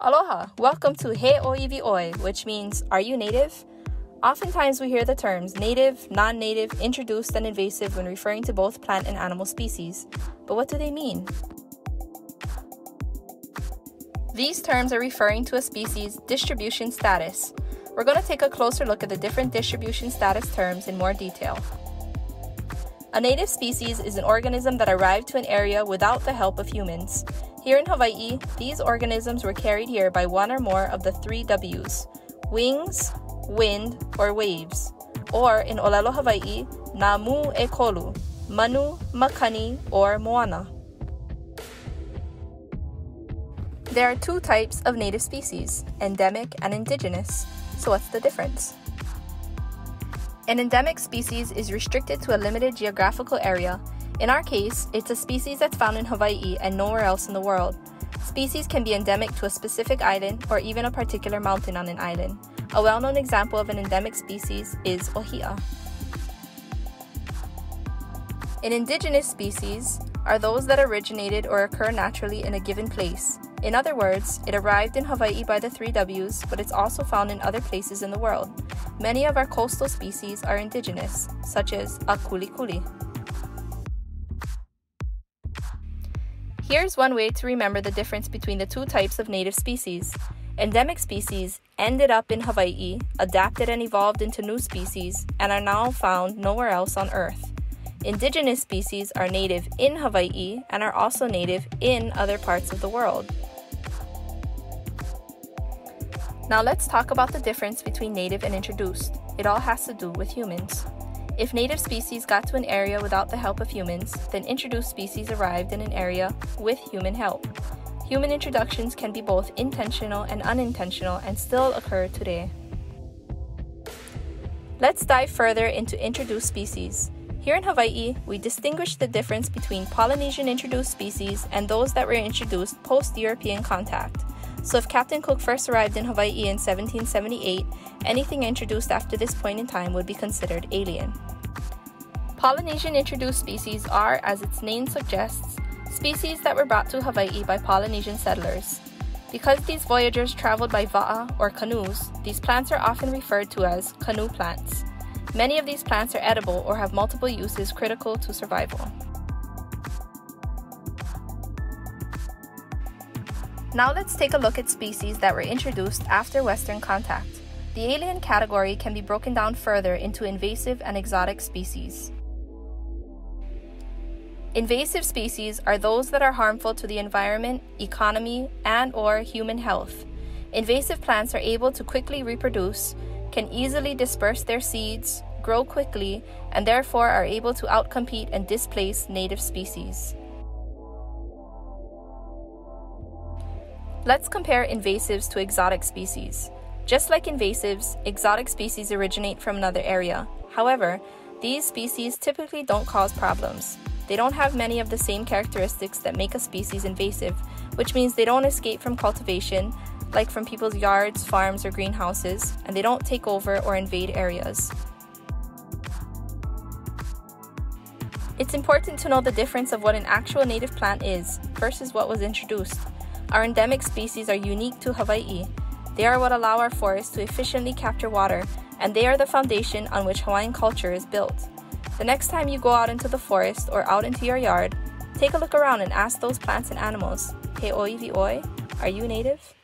Aloha! Welcome to He ʻŌiwi ʻOe, which means Are you native? Oftentimes we hear the terms native, non native, introduced, and invasive when referring to both plant and animal species. But what do they mean? These terms are referring to a species' distribution status. We're going to take a closer look at the different distribution status terms in more detail. A native species is an organism that arrived to an area without the help of humans. Here in Hawaii, these organisms were carried here by one or more of the three W's wings, wind, or waves. Or in Olelo, Hawaii, Namu e Kolu, Manu, Makani, or Moana. There are two types of native species endemic and indigenous. So, what's the difference? An endemic species is restricted to a limited geographical area. In our case, it's a species that's found in Hawaii and nowhere else in the world. Species can be endemic to a specific island or even a particular mountain on an island. A well known example of an endemic species is ohia. An indigenous species are those that originated or occur naturally in a given place. In other words, it arrived in Hawaii by the three W's, but it's also found in other places in the world. Many of our coastal species are indigenous, such as a. Here's one way to remember the difference between the two types of native species. Endemic species ended up in Hawaii, adapted and evolved into new species, and are now found nowhere else on Earth. Indigenous species are native in Hawaii and are also native in other parts of the world. Now let's talk about the difference between native and introduced. It all has to do with humans. If native species got to an area without the help of humans, then introduced species arrived in an area with human help. Human introductions can be both intentional and unintentional and still occur today. Let's dive further into introduced species. Here in Hawaii, we distinguish the difference between Polynesian introduced species and those that were introduced post European contact. So if Captain Cook first arrived in Hawaii in 1778, anything introduced after this point in time would be considered alien. Polynesian introduced species are, as its name suggests, species that were brought to Hawaii by Polynesian settlers. Because these voyagers traveled by va'a or canoes, these plants are often referred to as canoe plants. Many of these plants are edible or have multiple uses critical to survival. Now let's take a look at species that were introduced after Western contact. The alien category can be broken down further into invasive and exotic species. Invasive species are those that are harmful to the environment, economy, and or human health. Invasive plants are able to quickly reproduce, can easily disperse their seeds, grow quickly, and therefore are able to outcompete and displace native species. Let's compare invasives to exotic species. Just like invasives, exotic species originate from another area. However, these species typically don't cause problems. They don't have many of the same characteristics that make a species invasive, which means they don't escape from cultivation, like from people's yards, farms, or greenhouses, and they don't take over or invade areas. It's important to know the difference of what an actual native plant is versus what was introduced. Our endemic species are unique to Hawaii. They are what allow our forests to efficiently capture water, and they are the foundation on which Hawaiian culture is built. The next time you go out into the forest or out into your yard, take a look around and ask those plants and animals, He ʻŌiwi ʻOe, are you native?